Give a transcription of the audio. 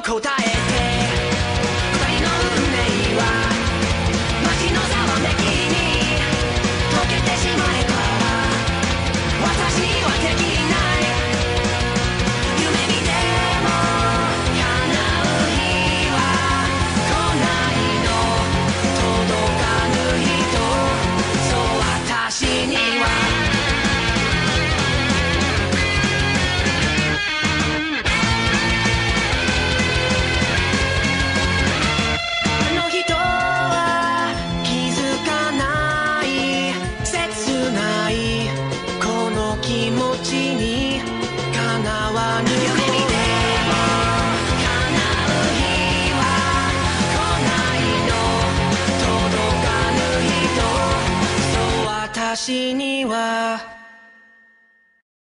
口袋。私には